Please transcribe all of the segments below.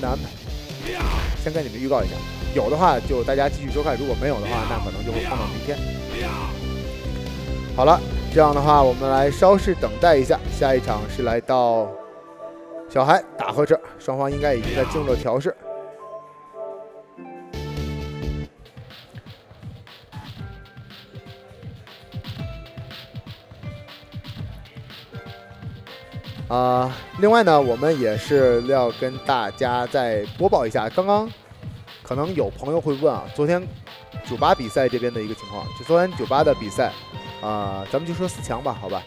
的安排。先跟你们预告一下，有的话就大家继续收看，如果没有的话，那可能就会放到明天。好了，这样的话，我们来稍事等待一下，下一场是来到小孩打和这，双方应该已经在进入调试。啊，另外呢，我们也是要跟大家再播报一下，刚刚可能有朋友会问啊，昨天酒吧比赛这边的一个情况，就昨天酒吧的比赛，啊，咱们就说四强吧，好吧，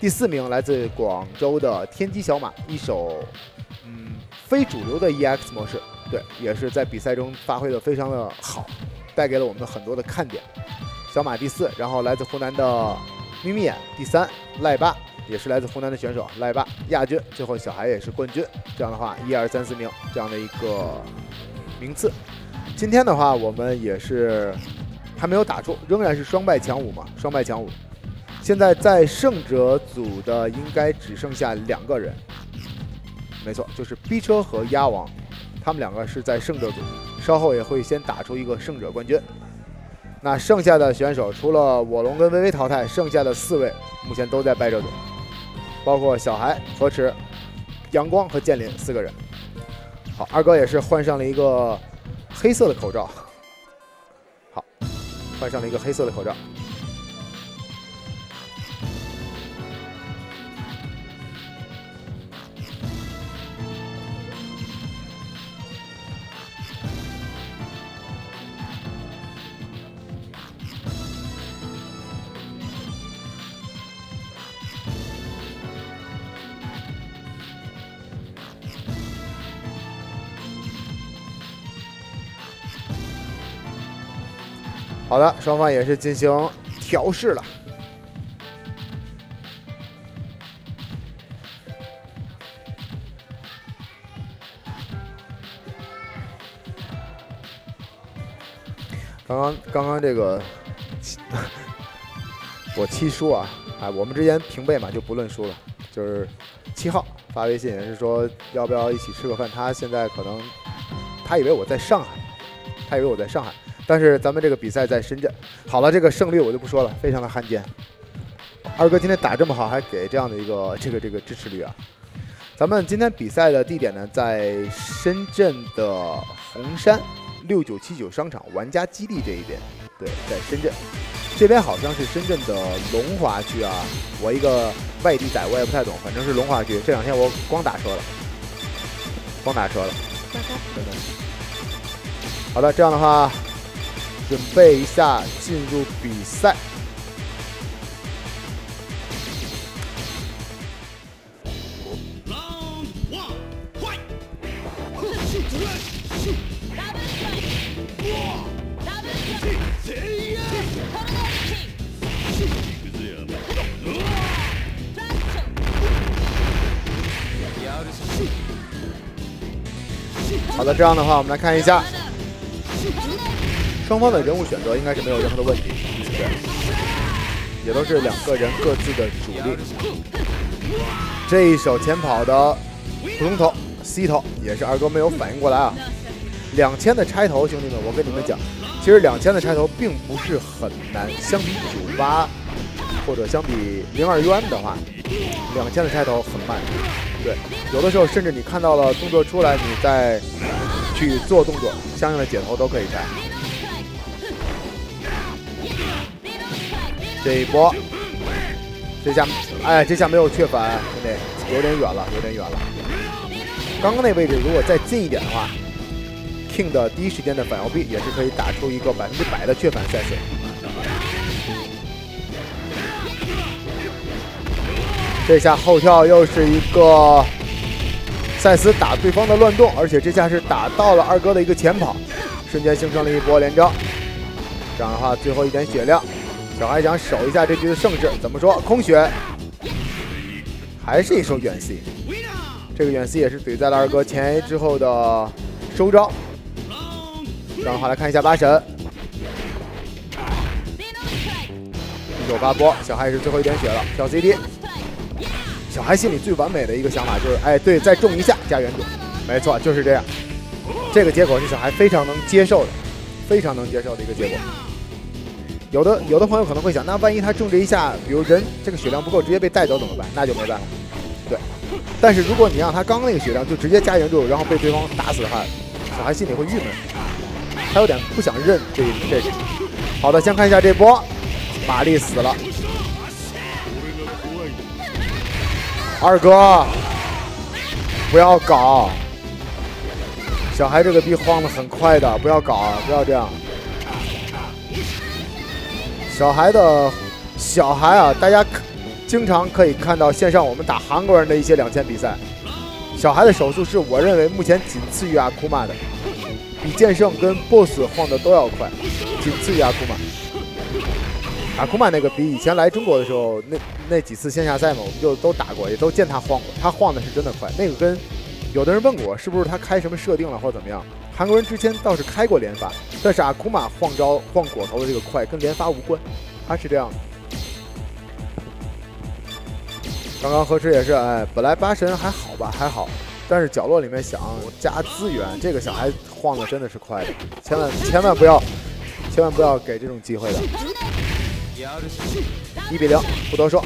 第四名来自广州的天机小马，一手嗯非主流的 EX 模式，对，也是在比赛中发挥的非常的好，带给了我们很多的看点。小马第四，然后来自湖南的眯眯眼第三，赖八。也是来自湖南的选手赖霸亚军，最后小孩也是冠军。这样的话，一二三四名这样的一个名次。今天的话，我们也是还没有打出，仍然是双败强五嘛，双败强五。现在在胜者组的应该只剩下两个人，没错，就是 B 车和鸭王，他们两个是在胜者组，稍后也会先打出一个胜者冠军。那剩下的选手除了我龙跟微微淘汰，剩下的四位目前都在败者组。包括小孩、河池、阳光和建林四个人。好，二哥也是换上了一个黑色的口罩。好，换上了一个黑色的口罩。好的，双方也是进行调试了。刚刚刚刚这个，我七叔啊，哎，我们之间平辈嘛，就不论输了。就是七号发微信也是说要不要一起吃个饭，他现在可能他以为我在上海，他以为我在上海。但是咱们这个比赛在深圳，好了，这个胜率我就不说了，非常的罕见。二哥今天打这么好，还给这样的一个这个这个支持率啊！咱们今天比赛的地点呢，在深圳的红山六九七九商场玩家基地这一边。对，在深圳这边好像是深圳的龙华区啊。我一个外地仔，我也不太懂，反正是龙华区。这两天我光打车了，光打车了。好的，这样的话。准备一下，进入比赛。好的，这样的话，我们来看一下。双方的人物选择应该是没有任何的问题，对不对，也都是两个人各自的主力。这一手前跑的普通头 C 头也是二哥没有反应过来啊！两千的拆头，兄弟们，我跟你们讲，其实两千的拆头并不是很难，相比九八或者相比零二 UN 的话，两千的拆头很慢。对，有的时候甚至你看到了动作出来，你再去做动作，相应的解头都可以拆。这一波，这下，哎，这下没有缺反，兄弟，有点远了，有点远了。刚刚那位置如果再近一点的话，King 的第一时间的反摇臂也是可以打出一个百分之百的缺反赛斯。这下后跳又是一个赛斯打对方的乱动，而且这下是打到了二哥的一个前跑，瞬间形成了一波连招。这样的话，最后一点血量。小孩想守一下这局的胜势，怎么说？空血，还是一手远 C，这个远 C 也是怼在了二哥前 A 之后的收招。然后来看一下八神，一手八波，小孩也是最后一点血了，跳 CD。小孩心里最完美的一个想法就是，哎，对，再中一下加原主，没错，就是这样。这个结果是小孩非常能接受的，非常能接受的一个结果。有的有的朋友可能会想，那万一他中这一下，比如人这个血量不够，直接被带走怎么办？那就没办法。对，但是如果你让他刚刚那个血量就直接加援助，然后被对方打死的话，小孩心里会郁闷，他有点不想认这这个。好的，先看一下这波，玛丽死了。二哥，不要搞！小孩这个币晃的很快的，不要搞，不要这样。小孩的，小孩啊，大家可经常可以看到线上我们打韩国人的一些两千比赛，小孩的手速是我认为目前仅次于阿库玛的，比剑圣跟 BOSS 晃的都要快，仅次于阿库玛。阿库玛那个比以前来中国的时候，那那几次线下赛嘛，我们就都打过，也都见他晃过。他晃的是真的快。那个跟有的人问过，是不是他开什么设定了或者怎么样？韩国人之前倒是开过连发，但是阿库玛晃招晃果头的这个快跟连发无关，他是这样的。刚刚何池也是，哎，本来八神还好吧，还好，但是角落里面想加资源，这个小孩晃的真的是快的，千万千万不要，千万不要给这种机会的。一比零，不多说。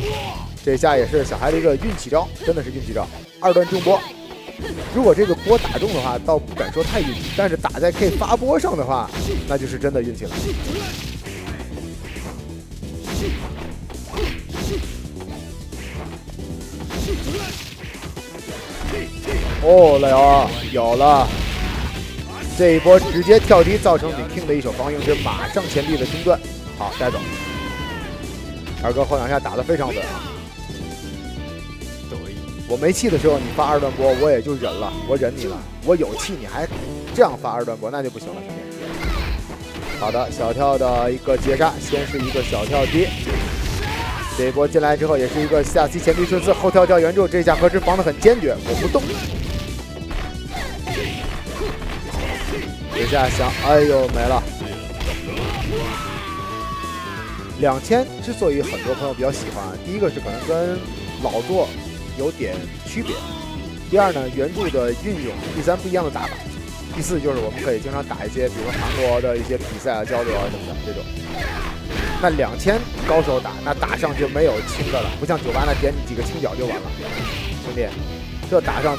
这下也是小孩的一个运气招，真的是运气招。二段重波，如果这个波打中的话，倒不敢说太运气，但是打在 K 发波上的话，那就是真的运气了。哦，来哦，有了！这一波直接跳低，造成李 King 的一手防御是马上前臂的中断，好带走。二哥后两下打得非常稳啊！我没气的时候你发二段波，我也就忍了，我忍你了。我有气你还这样发二段波，那就不行了，兄弟。好的，小跳的一个截杀，先是一个小跳低，这一波进来之后也是一个下期前臂顺刺，后跳跳援助，这下何止防得很坚决，我不动。这下想，哎呦没了。两千之所以很多朋友比较喜欢，第一个是可能跟老作有点区别，第二呢原著的运用，第三不一样的打法，第四就是我们可以经常打一些，比如说韩国的一些比赛啊、交流啊什么的这种。那两千高手打，那打上就没有轻的了，不像酒吧那点几个轻脚就完了，兄弟，这打上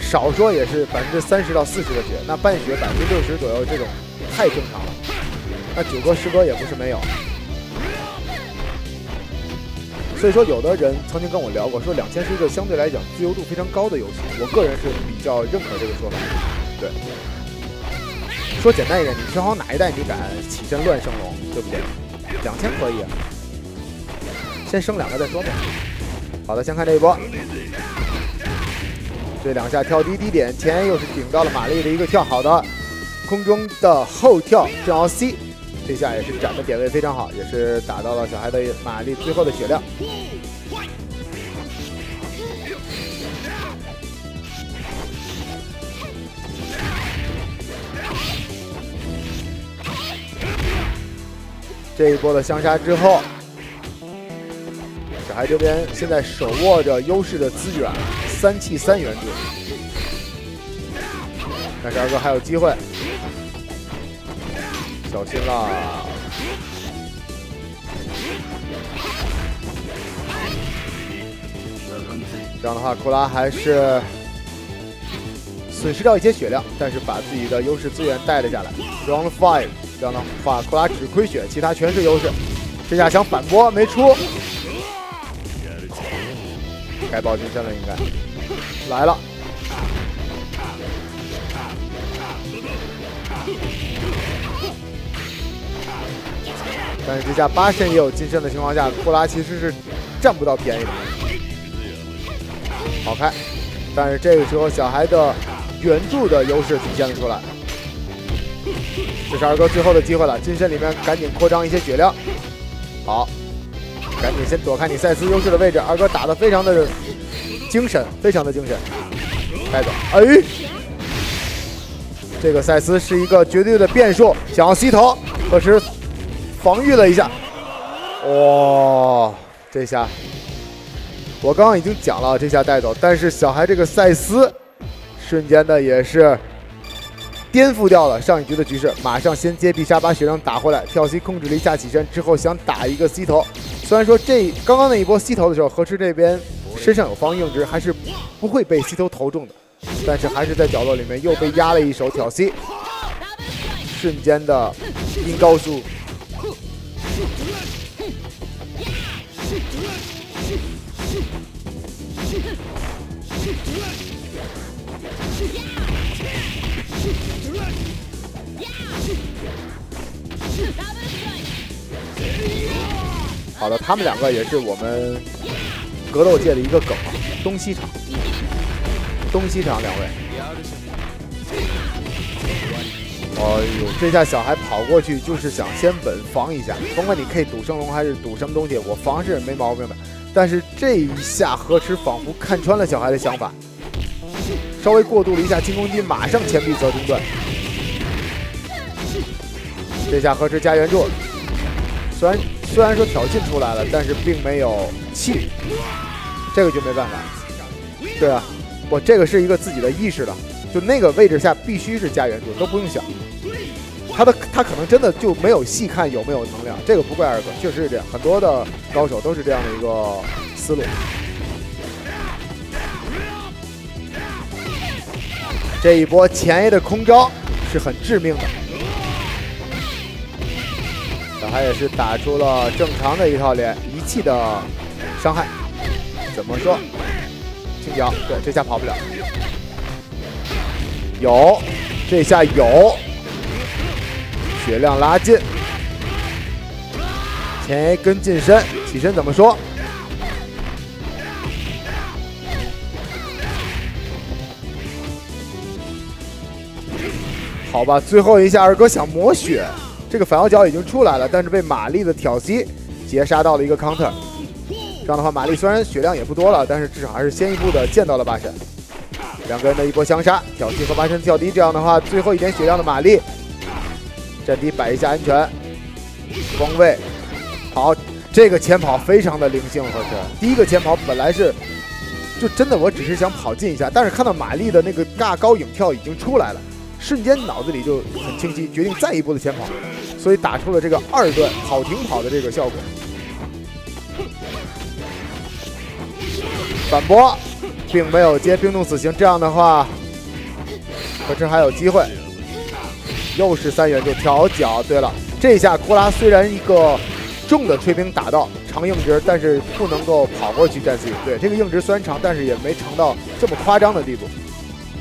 少说也是百分之三十到四十的血，那半血百分之六十左右这种太正常了。那九哥十哥也不是没有。所以说，有的人曾经跟我聊过，说两千是一个相对来讲自由度非常高的游戏。我个人是比较认可这个说法。对，说简单一点，你平衡哪一代你敢起身乱升龙，对不对？两千可以，先升两个再说吧。好的，先看这一波，这两下跳低低点，前又是顶到了玛丽的一个跳，好的，空中的后跳正好 C。这下也是斩的点位非常好，也是打到了小孩的玛丽最后的血量。这一波的相杀之后，小孩这边现在手握着优势的资源，三气三援助，但是二哥还有机会。小心啦！这样的话，库拉还是损失掉一些血量，但是把自己的优势资源带了下来。Round five，这样的话，库拉只亏血，其他全是优势。这下想反驳没出，该报金身了，应该来了。但是这下八神也有金身的情况下，库拉其实是占不到便宜的。好开，但是这个时候小孩的援助的优势体现了出来。这是二哥最后的机会了，金身里面赶紧扩张一些血量。好，赶紧先躲开你赛斯优势的位置。二哥打的非常的精神，非常的精神。带走，哎，这个赛斯是一个绝对的变数，想要吸头，可是。防御了一下，哇！这下我刚刚已经讲了，这下带走。但是小孩这个赛斯，瞬间的也是颠覆掉了上一局的局势，马上先接必杀把血量打回来，跳 C 控制了一下起身之后想打一个 C 头，虽然说这刚刚那一波 C 头的时候，河池这边身上有防硬直，还是不会被 C 头投中的，但是还是在角落里面又被压了一手挑 C，瞬间的音高速。好的，他们两个也是我们格斗界的一个梗啊，东西场，东西场两位。哎呦，这下小孩跑过去就是想先稳防一下，甭管你 K 赌升龙还是赌什么东西，我防是没毛病的。但是这一下河池仿佛看穿了小孩的想法，稍微过渡了一下轻攻击，马上前臂则中断。这下河池加援助，虽然虽然说挑衅出来了，但是并没有气，这个就没办法。对啊，我这个是一个自己的意识的，就那个位置下必须是加援助，都不用想。他的他可能真的就没有细看有没有能量，这个不怪二哥，确实是这样，很多的高手都是这样的一个思路。这一波前 A 的空招是很致命的，小孩也是打出了正常的一套连一气的伤害。怎么说？轻脚，对，这下跑不了。有，这下有。血量拉近，前 A 跟近身，起身怎么说？好吧，最后一下二哥想抹血，这个反摇脚已经出来了，但是被玛丽的挑袭截杀到了一个 counter。这样的话，玛丽虽然血量也不多了，但是至少还是先一步的见到了八神。两个人的一波相杀，挑衅和八神较低，这样的话，最后一点血量的玛丽。阵地摆一下安全，方位，好，这个前跑非常的灵性，和是第一个前跑本来是，就真的我只是想跑近一下，但是看到玛丽的那个尬高影跳已经出来了，瞬间脑子里就很清晰，决定再一步的前跑，所以打出了这个二段跑停跑的这个效果。反驳，并没有接冰冻死刑，这样的话，可是还有机会。又是三元就调脚。对了，这下库拉虽然一个重的吹兵打到长硬直，但是不能够跑过去战 C。对，这个硬直虽然长，但是也没长到这么夸张的地步。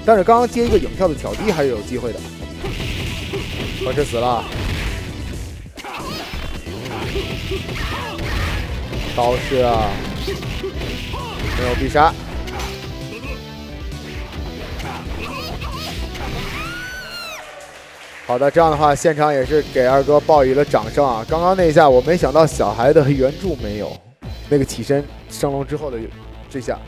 但是刚刚接一个影跳的挑低还是有机会的。我是死了，刀式啊，没有必杀。好的，这样的话，现场也是给二哥报以了掌声啊！刚刚那一下，我没想到小孩的原著没有，那个起身升龙之后的这下。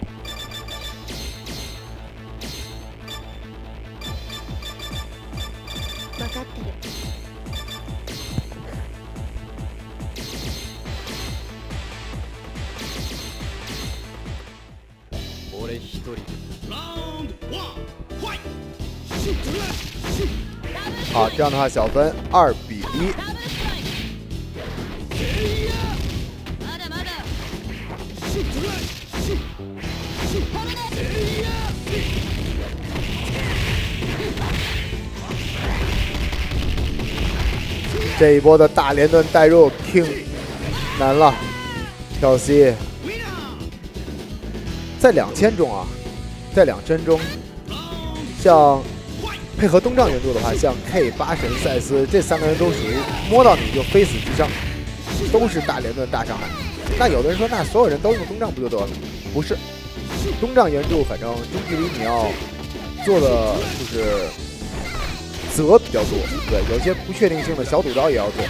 这样的话小分二比一。这一波的大连段带入，King 难了，跳 C，在两千中啊，在两千中，像。配合东丈援助的话，像 K 八神赛斯这三个人都属于摸到你就非死即伤，都是大连段大伤害。那有的人说，那所有人都用东丈不就得了？不是，东丈援助反正中距离你要做的就是则比较多，对，有些不确定性的小赌招也要做。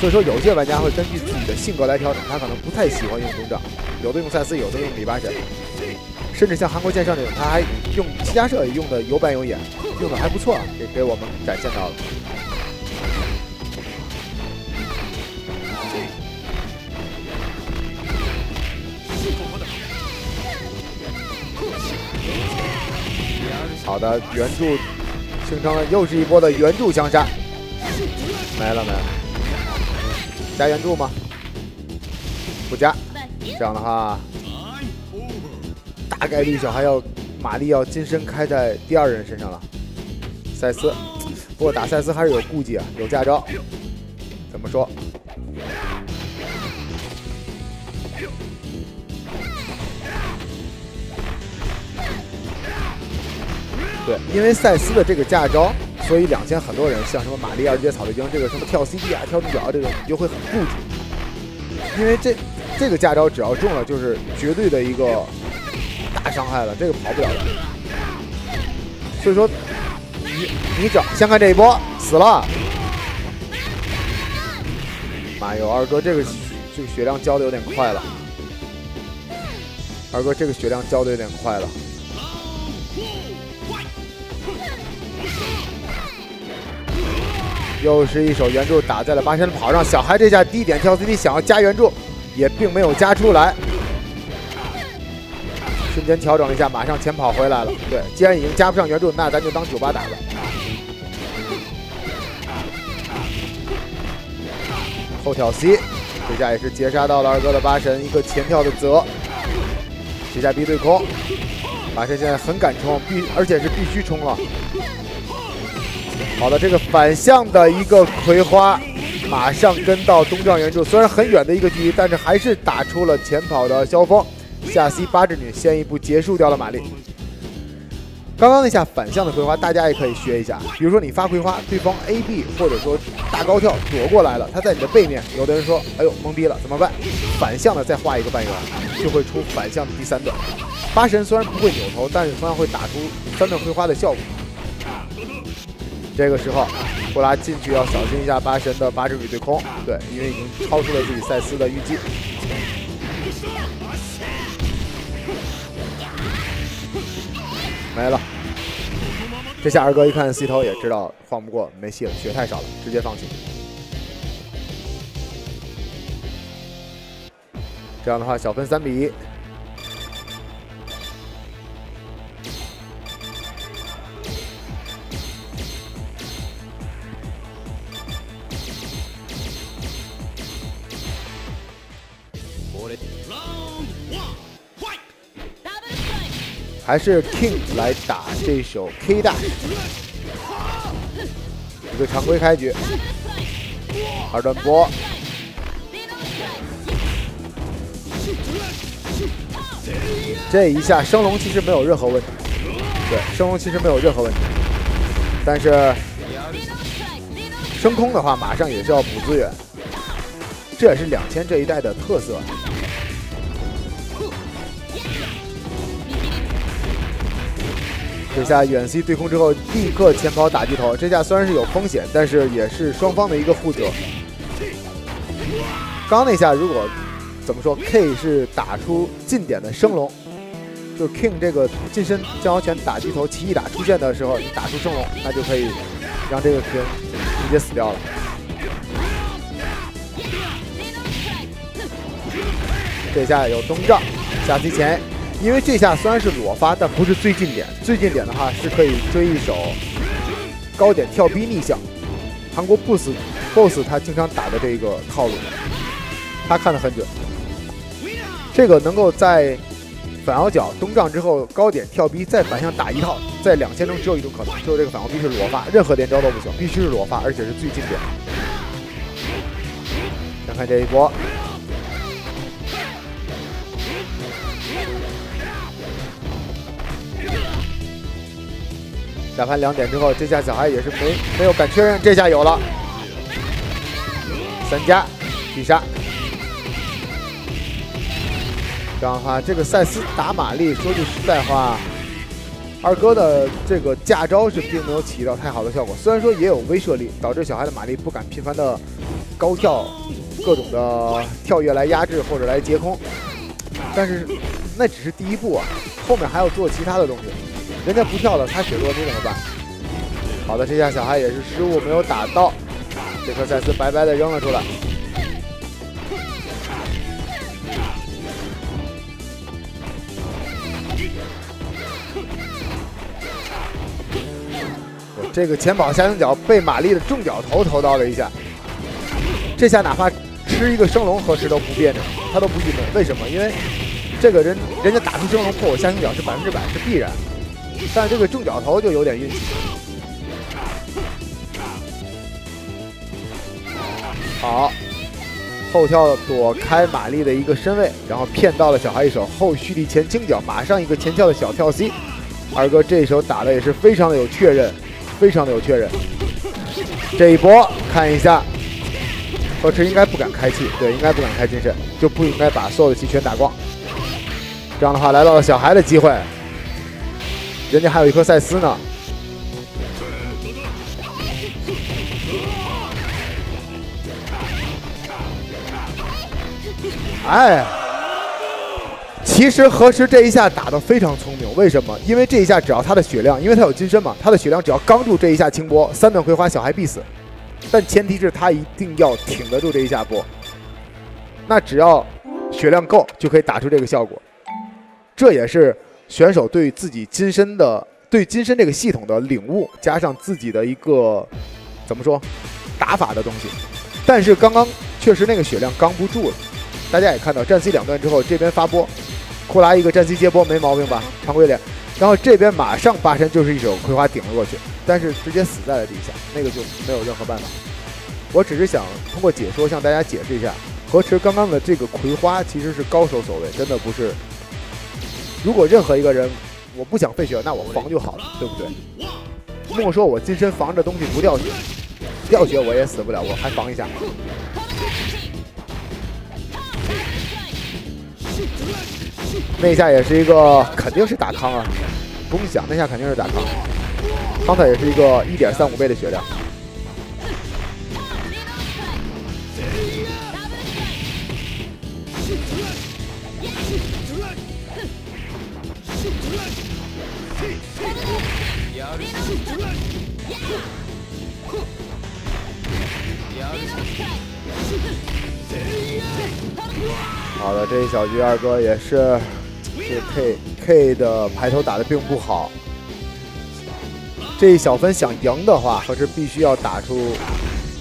所以说，有些玩家会根据自己的性格来调整，他可能不太喜欢用东丈，有的用赛斯，有的用李八神。甚至像韩国剑圣这种，他还用七加射用的有板有眼，用的还不错，给给我们展现到了。好的，援助形成了又是一波的援助相杀，没了没了，加援助吗？不加，这样的话，大概率小孩要玛丽要金身开在第二人身上了。赛斯，不过打赛斯还是有顾忌啊，有驾照。怎么说？对，因为赛斯的这个驾招，所以两千很多人像什么玛丽二阶草莓精这个什么跳 CD 啊、跳地表啊这种，你就会很顾忌，因为这这个驾招只要中了，就是绝对的一个大伤害了，这个跑不了的。所以说，你你找先看这一波死了，妈哟，二哥这个这个血量交的有点快了，二哥这个血量交的有点快了。又是一手援助打在了八神的跑上，小孩这下低点跳 CD 想要加援助，也并没有加出来。瞬间调整一下，马上前跑回来了。对，既然已经加不上援助，那咱就当酒吧打了。后跳 C，这下也是截杀到了二哥的八神，一个前跳的泽。这下 B 对空，八神现在很敢冲，必而且是必须冲了。好的，这个反向的一个葵花，马上跟到东丈援助，虽然很远的一个距离，但是还是打出了前跑的萧峰。下 C 八之女先一步结束掉了玛丽。刚刚那下反向的葵花，大家也可以学一下。比如说你发葵花，对方 A B 或者说大高跳躲过来了，他在你的背面，有的人说，哎呦懵逼了，怎么办？反向的再画一个半圆，就会出反向的第三段。八神虽然不会扭头，但是同样会打出三段葵花的效果。这个时候，布拉进去要小心一下八神的八之女对空，对，因为已经超出了自己赛斯的预计。没了，这下二哥一看 C 头也知道晃不过，没戏了，血太少了，直接放弃。这样的话，小分三比一。还是 King 来打这首 K 大，一个常规开局，二段波，这一下升龙其实没有任何问题，对，升龙其实没有任何问题，但是升空的话马上也是要补资源，这也是两千这一代的特色。这下远 C 对空之后，立刻前跑打击头。这下虽然是有风险，但是也是双方的一个互折。刚那下如果怎么说，K 是打出近点的升龙，就是 King 这个近身降妖拳打击头奇异打出现的时候，你打出升龙，那就可以让这个 King 直接死掉了。这下有东丈下提前。因为这下虽然是裸发，但不是最近点。最近点的话是可以追一手高点跳逼逆向。韩国 BOSS BOSS 他经常打的这个套路，他看得很准。这个能够在反摇角东丈之后高点跳逼再反向打一套，在两千中只有一种可能，就是这个反摇逼是裸发，任何连招都不行，必须是裸发，而且是最近点。看看这一波。打盘两点之后，这下小孩也是没没有敢确认，这下有了三加必杀。这样的话，这个赛斯打玛丽，说句实在话，二哥的这个驾招是并没有起到太好的效果。虽然说也有威慑力，导致小孩的玛丽不敢频繁的高跳，各种的跳跃来压制或者来截空，但是那只是第一步啊，后面还要做其他的东西。人家不跳了，他血弱，你怎么办？好的，这下小孩也是失误，没有打到，这颗赛斯白白的扔了出来。这个前跑下行脚被玛丽的重脚头投到了一下，这下哪怕吃一个升龙，何时都不别扭，他都不郁闷。为什么？因为这个人人家打出升龙破我下行脚是百分之百是必然，但这个重脚头就有点运气。好，后跳躲开玛丽的一个身位，然后骗到了小孩一手后蓄力前倾脚，马上一个前跳的小跳 C。二哥这一手打的也是非常的有确认，非常的有确认。这一波看一下，何池应该不敢开气，对，应该不敢开金身，就不应该把所有的气全打光。这样的话，来到了小孩的机会，人家还有一颗赛斯呢。哎。其实何时这一下打得非常聪明，为什么？因为这一下只要他的血量，因为他有金身嘛，他的血量只要刚住这一下清波，三秒葵花小孩必死。但前提是他一定要挺得住这一下波。那只要血量够，就可以打出这个效果。这也是选手对自己金身的、对金身这个系统的领悟，加上自己的一个怎么说打法的东西。但是刚刚确实那个血量刚不住了，大家也看到战 C 两段之后，这边发波。库拉一个战 C 接波没毛病吧？常规脸，然后这边马上八神就是一手葵花顶了过去，但是直接死在了地下，那个就没有任何办法。我只是想通过解说向大家解释一下，何池刚刚的这个葵花其实是高手所为，真的不是。如果任何一个人我不想费血，那我防就好了，对不对？莫说我金身防着东西不掉血，掉血我也死不了，我还防一下。那下也是一个，肯定是打康啊！不用想，那下肯定是打康。康特也是一个一点三五倍的血量。好的，这一小局二哥也是，这 K K 的排头打的并不好。这一小分想赢的话，可是必须要打出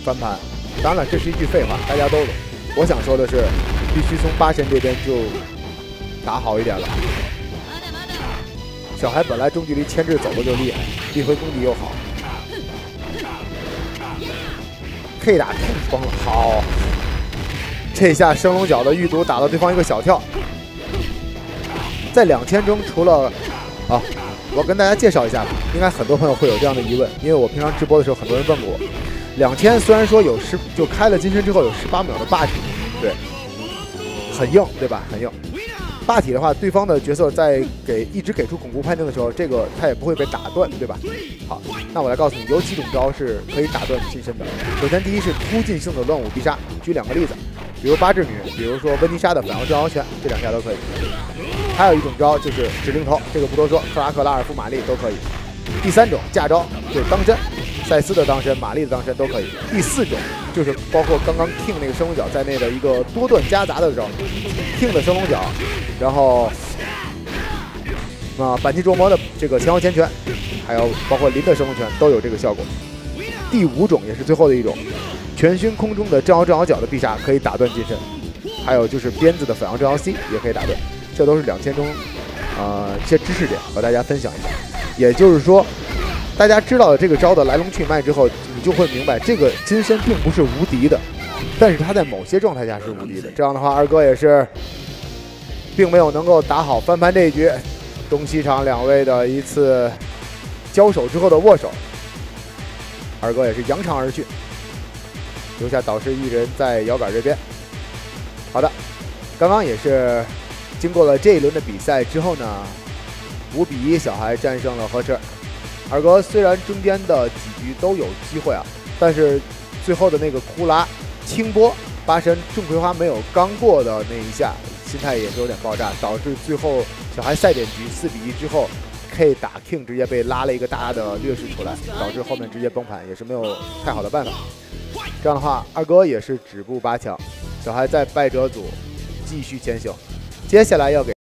翻盘。当然了，这是一句废话，大家都懂。我想说的是，必须从八神这边就打好一点了。小孩本来中距离牵制走的就厉害，一回功底又好。K 打 K 崩了，好。这下升龙角的预毒打到对方一个小跳，在两千中除了啊，我跟大家介绍一下，应该很多朋友会有这样的疑问，因为我平常直播的时候很多人问过我，两千虽然说有十就开了金身之后有十八秒的霸体，对，很硬对吧？很硬。霸体的话，对方的角色在给一直给出巩固判定的时候，这个他也不会被打断，对吧？好，那我来告诉你，有几种招是可以打断金身的。首先，第一是突进性的乱舞必杀，举两个例子，比如八智女，比如说温妮莎的反摇正摇拳，这两下都可以。还有一种招就是指令头，这个不多说，克拉克、拉尔夫、玛丽都可以。第三种架招就是当真。赛斯的当身，玛丽的当身都可以。第四种就是包括刚刚 King 那个升龙脚在内的一个多段夹杂的招，King 的升龙脚，然后啊反击琢磨的这个前后前拳，还有包括林的升龙拳都有这个效果。第五种也是最后的一种，全勋空中的正摇正摇脚的必杀可以打断近身，还有就是鞭子的反摇正摇 C 也可以打断，这都是两千中啊一些知识点和大家分享一下。也就是说。大家知道了这个招的来龙去脉之后，你就会明白这个金身并不是无敌的，但是他在某些状态下是无敌的。这样的话，二哥也是并没有能够打好翻盘这一局。东西场两位的一次交手之后的握手，二哥也是扬长而去，留下导师一人在摇杆这边。好的，刚刚也是经过了这一轮的比赛之后呢，五比一，小孩战胜了何池。二哥虽然中间的几局都有机会啊，但是最后的那个库拉清波八神重葵花没有刚过的那一下，心态也是有点爆炸，导致最后小孩赛点局四比一之后，K 打 King 直接被拉了一个大的劣势出来，导致后面直接崩盘，也是没有太好的办法。这样的话，二哥也是止步八强，小孩在败者组继续前行，接下来要给。